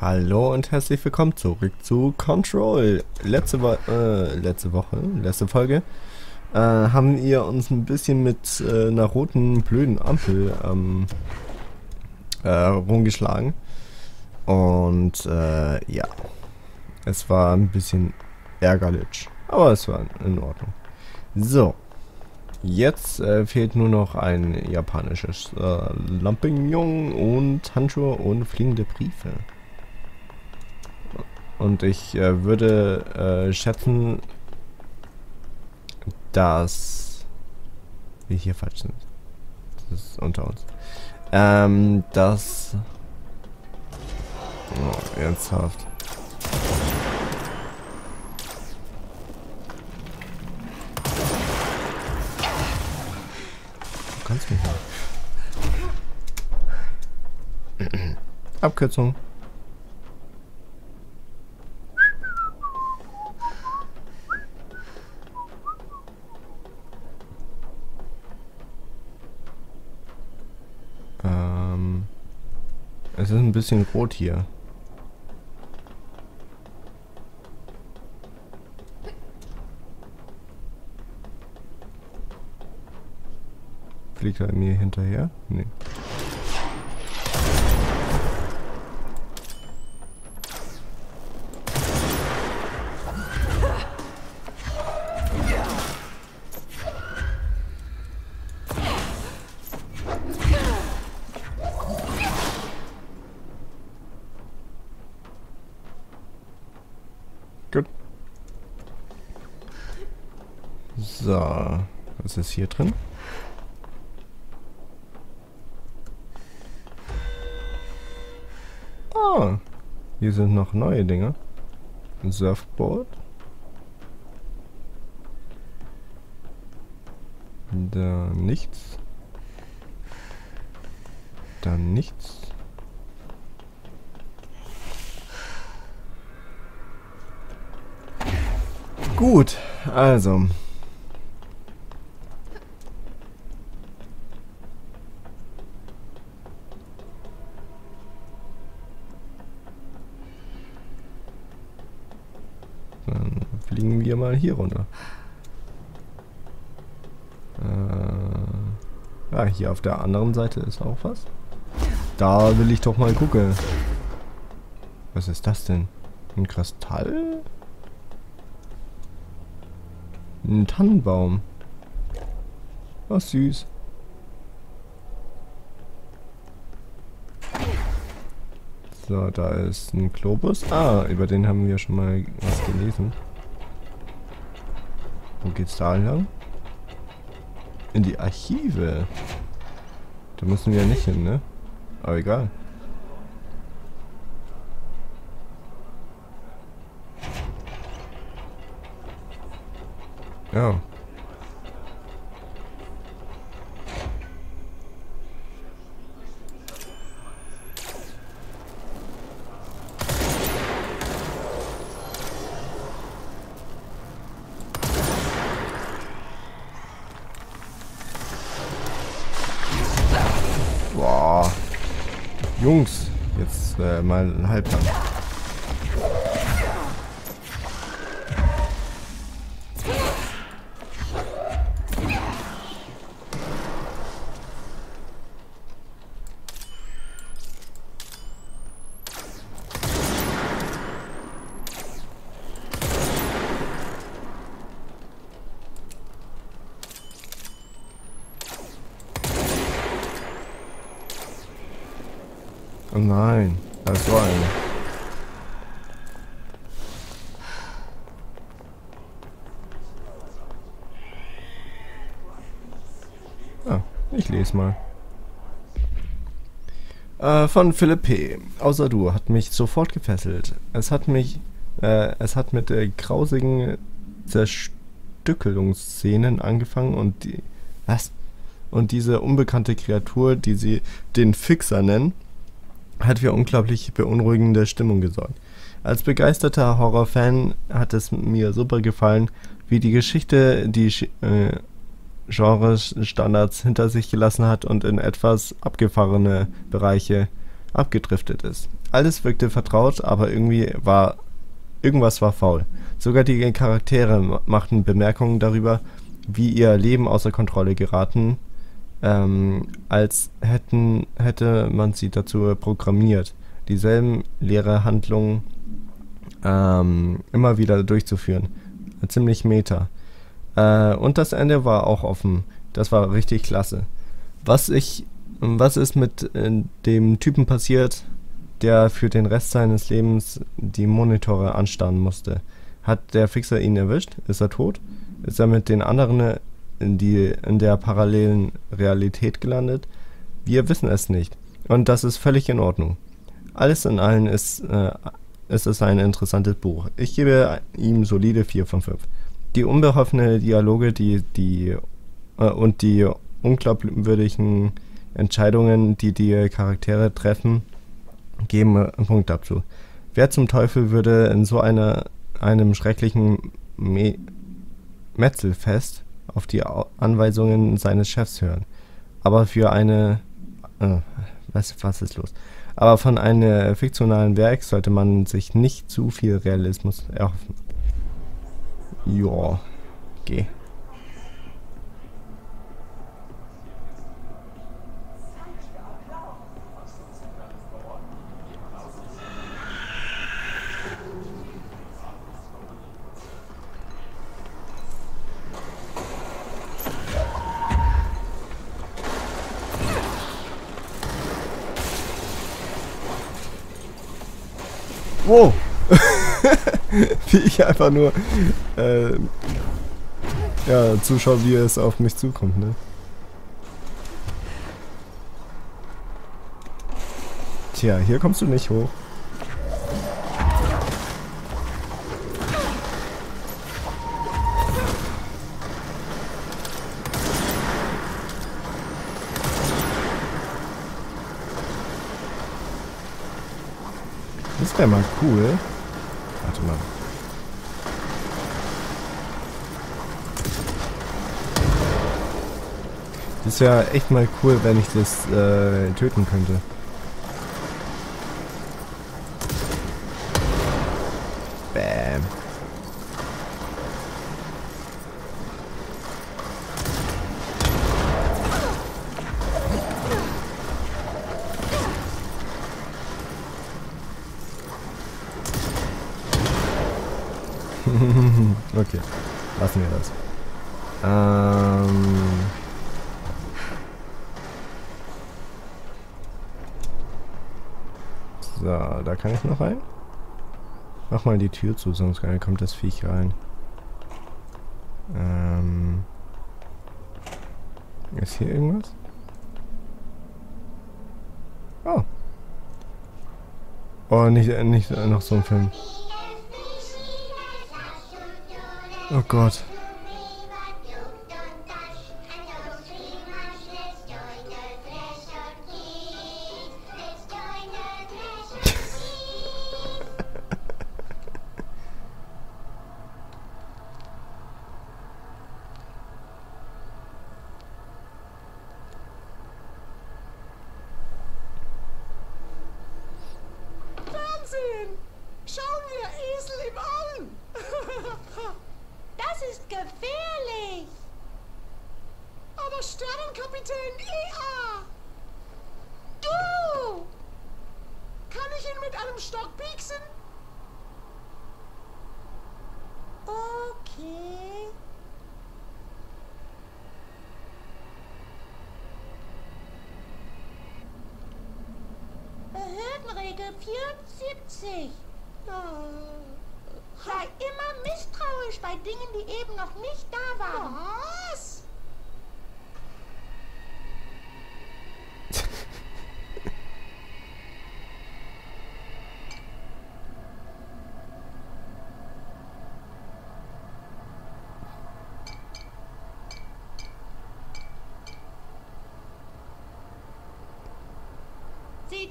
Hallo und herzlich willkommen zurück zu Control. Letzte, Wo äh, letzte Woche, letzte Folge, äh, haben wir uns ein bisschen mit äh, einer roten blöden Ampel ähm, äh, rumgeschlagen. Und äh, ja, es war ein bisschen ärgerlich, aber es war in Ordnung. So, jetzt äh, fehlt nur noch ein japanisches äh, Lampignon und Handschuhe und fliegende Briefe. Und ich äh, würde äh, schätzen, dass wir hier falsch sind. Das ist unter uns. Ähm, dass... Oh, ernsthaft. Du kannst mich nicht. Abkürzung. Es ist ein bisschen rot hier. Fliegt er mir hinterher? Nee. Gut. So, was ist hier drin? Ah, hier sind noch neue Dinge. Ein Surfboard. Da nichts. Da nichts. Gut, also. Dann fliegen wir mal hier runter. Äh, ja, hier auf der anderen Seite ist auch was. Da will ich doch mal gucken. Was ist das denn? Ein Kristall? Ein Tannenbaum. Was süß. So, da ist ein Globus. Ah, über den haben wir schon mal was gelesen. Geht's da lang? In die Archive. Da müssen wir nicht hin, ne? Aber egal. Ja. Jungs, jetzt äh, mal ein Halblang. Oh nein, da ist so eine. Ah, ich lese mal. Äh, von Philipp P. Außer du hat mich sofort gefesselt. Es hat mich, äh, es hat mit der grausigen Zerstückelungsszenen angefangen und die, was? Und diese unbekannte Kreatur, die sie den Fixer nennen, hat für unglaublich beunruhigende Stimmung gesorgt. Als begeisterter Horrorfan hat es mir super gefallen, wie die Geschichte die äh, Genrestandards hinter sich gelassen hat und in etwas abgefahrene Bereiche abgedriftet ist. Alles wirkte vertraut, aber irgendwie war irgendwas war faul. Sogar die Charaktere machten Bemerkungen darüber, wie ihr Leben außer Kontrolle geraten, ähm, als hätten, hätte man sie dazu programmiert, dieselben leere Handlungen ähm, immer wieder durchzuführen. Ziemlich meta. Äh, und das Ende war auch offen. Das war richtig klasse. Was ich, was ist mit äh, dem Typen passiert, der für den Rest seines Lebens die Monitore anstarren musste? Hat der Fixer ihn erwischt? Ist er tot? Ist er mit den anderen in, die, in der parallelen Realität gelandet? Wir wissen es nicht. Und das ist völlig in Ordnung. Alles in allem ist, äh, ist es ein interessantes Buch. Ich gebe ihm solide 4 von 5. Die unbeholfenen Dialoge die, die, äh, und die unglaubwürdigen Entscheidungen, die die Charaktere treffen, geben einen Punkt dazu. Wer zum Teufel würde in so einer, einem schrecklichen Me Metzelfest auf die Anweisungen seines Chefs hören? Aber für eine... Äh, was, was ist los? Aber von einem fiktionalen Werk sollte man sich nicht zu viel Realismus erhoffen. Ja, geh. Wow! wie ich einfach nur äh, ja, zuschaue, wie es auf mich zukommt, ne? Tja, hier kommst du nicht hoch. Wäre mal cool. Warte mal. Das wäre echt mal cool, wenn ich das äh, töten könnte. Bam. okay, lassen wir das. Ähm... So, da kann ich noch rein. Mach mal die Tür zu, sonst kommt das Viech rein. Ähm... Ist hier irgendwas? Oh. Oh, nicht, nicht noch so ein Film. Oh Gott. Behördenregel 74. Sei immer misstrauisch bei Dingen, die eben noch nicht da waren. Was?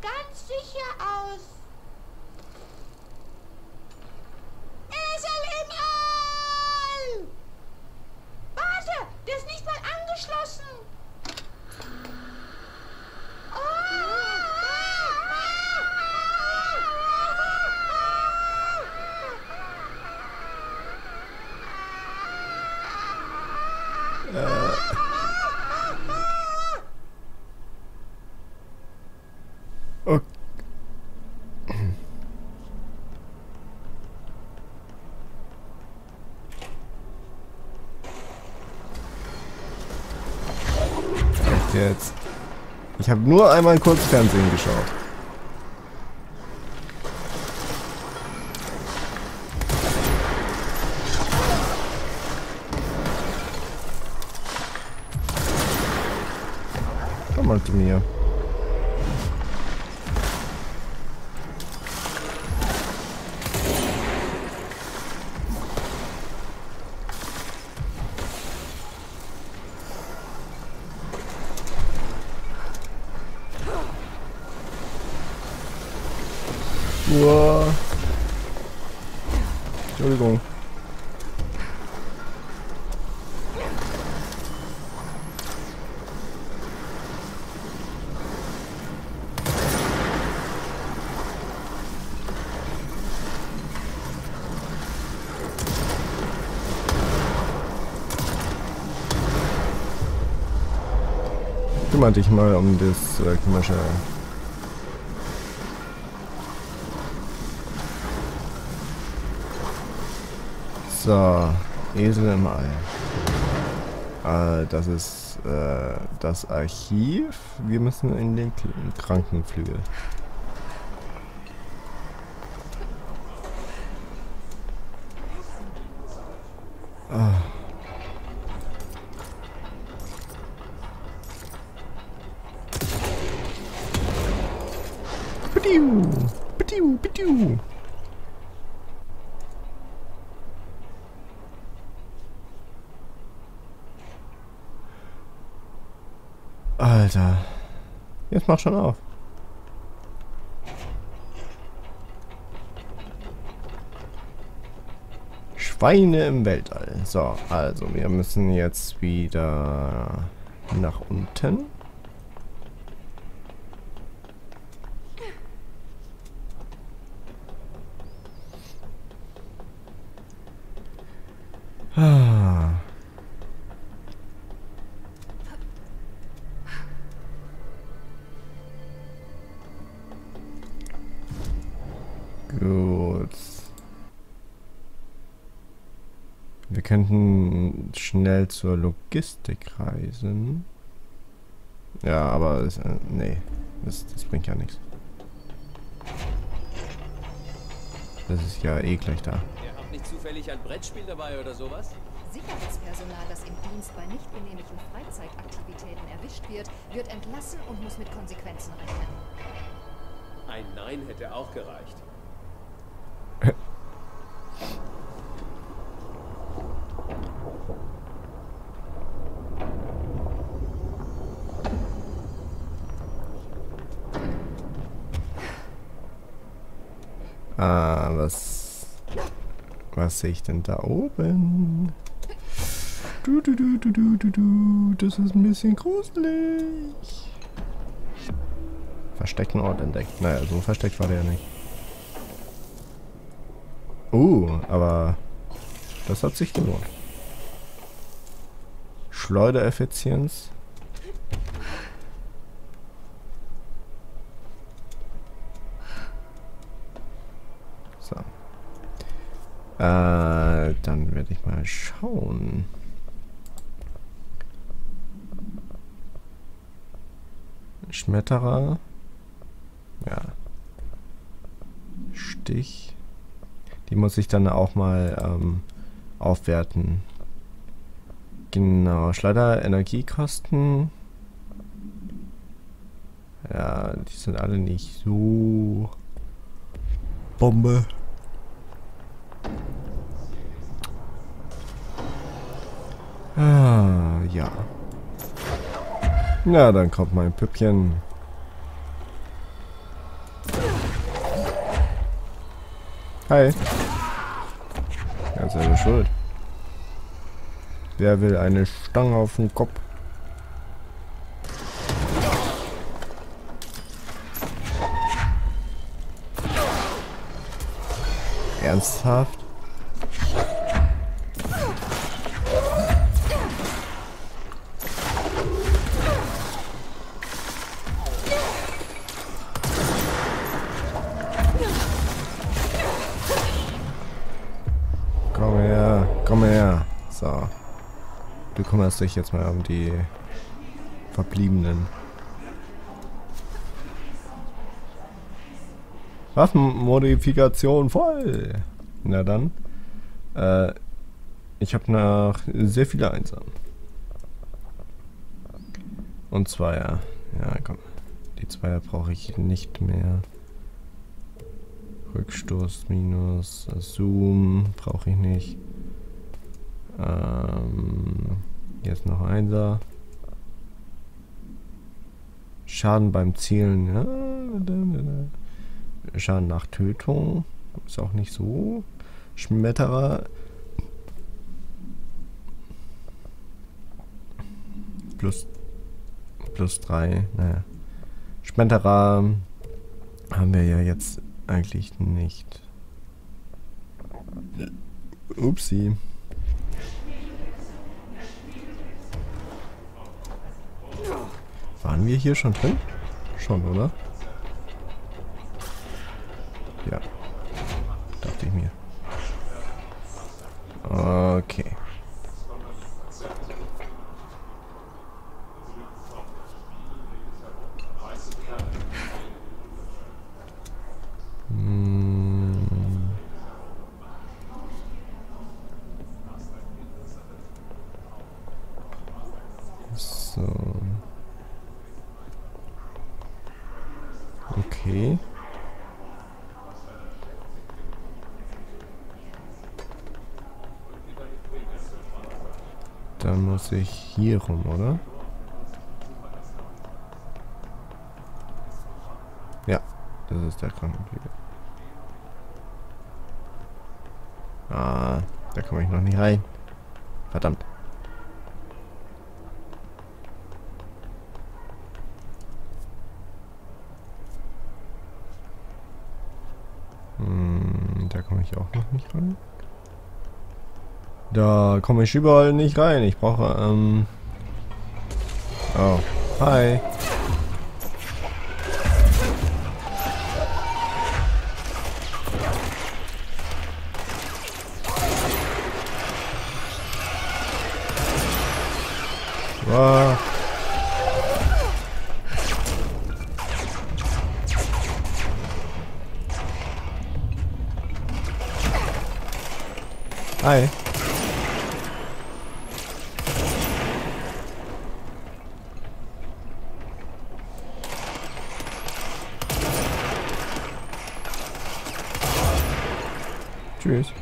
ganz sicher aus. Esel im All! Warte, der ist nicht mal angeschlossen. Oh! Jetzt? Ich habe nur einmal kurz Fernsehen geschaut. Kümmere dich mal um das äh, komische So, Esel im All. Äh, das ist äh, das Archiv. Wir müssen in den Krankenflügel. Alter. Jetzt mach schon auf. Schweine im Weltall. So, also wir müssen jetzt wieder nach unten. Gut. Wir könnten schnell zur Logistik reisen. Ja, aber es, äh, nee, das, das bringt ja nichts. Das ist ja eh gleich da. Ihr habt nicht zufällig ein Brettspiel dabei oder sowas? Sicherheitspersonal, das im Dienst bei nicht genehmigten Freizeitaktivitäten erwischt wird, wird entlassen und muss mit Konsequenzen rechnen. Ein Nein hätte auch gereicht. Ah, was. Was sehe ich denn da oben? Du, du, du, du, du, du, du. Das ist ein bisschen gruselig. Versteckten Ort entdeckt. Naja, so versteckt war der ja nicht. Uh, aber das hat sich gelohnt. Schleudereffizienz. So. Äh, dann werde ich mal schauen. Schmetterer. Ja. Stich. Die muss ich dann auch mal ähm, aufwerten. Genau, Schleider, Energiekosten. Ja, die sind alle nicht so Bombe. Ah, ja. Na, dann kommt mein Püppchen. Hi. Ja, selber schuld. Wer will eine Stange auf den Kopf? Ernsthaft? Kümmerst dich jetzt mal um die verbliebenen. Waffenmodifikation voll. Na dann. Äh, ich habe noch sehr viele Einser. Und Zweier. Ja, komm. Die Zweier brauche ich nicht mehr. Rückstoß minus Zoom brauche ich nicht. Ähm, jetzt noch Einser. Schaden beim Zielen. Schaden nach Tötung. Ist auch nicht so. Schmetterer. Plus, plus 3. Naja. Schmetterer haben wir ja jetzt eigentlich nicht. Upsi. Waren wir hier schon drin? Schon, oder? Ja. Dachte ich mir. Okay. Hm. So. Okay. Dann muss ich hier rum, oder? Ja, das ist der Krankenpfleger. Ah, da komme ich noch nicht rein. Verdammt. Hm, da komme ich auch noch nicht rein. Da komme ich überall nicht rein. Ich brauche, ähm... Oh. Hi. Hi. Tschüss.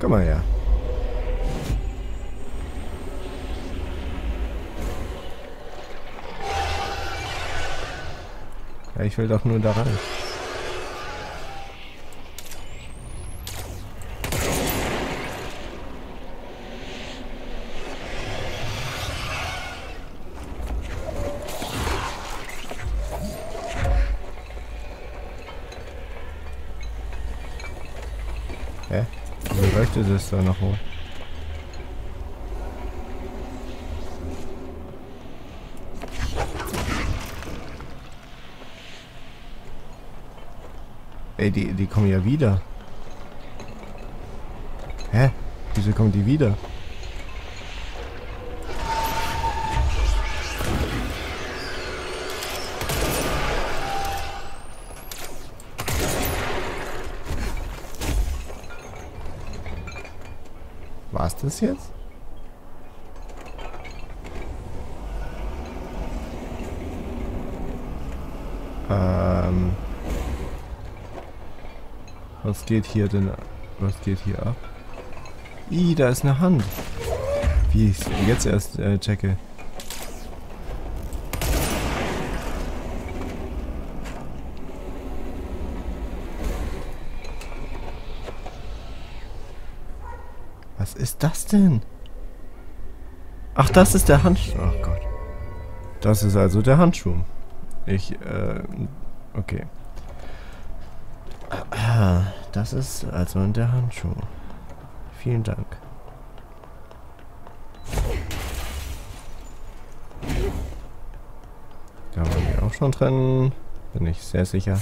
Komm mal her. Ja, ich will doch nur da rein. Hä? Leuchtet es da noch hoch? Ey, die, die kommen ja wieder. Hä? Wieso kommen die wieder? War's das jetzt? Ähm. Was geht hier denn? Was geht hier ab? Ih, da ist eine Hand. Wie ich jetzt erst äh, checke. denn? Ach, das ist der Handschuh. Ach Gott. Das ist also der Handschuh. Ich, äh, okay. Das ist also der Handschuh. Vielen Dank. Da waren wir auch schon drin. Bin ich sehr sicher.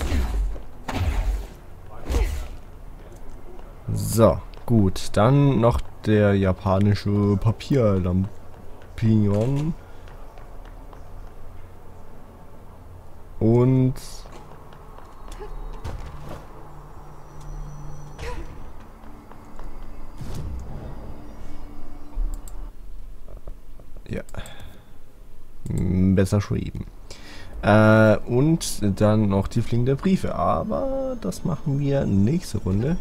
So gut. Dann noch der japanische Papierlampion. Und... Ja. Besser schreiben. Äh, und dann noch die fliegende Briefe. Aber das machen wir nächste Runde.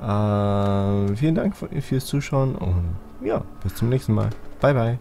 Äh, vielen Dank fürs Zuschauen und ja, bis zum nächsten Mal. Bye, bye.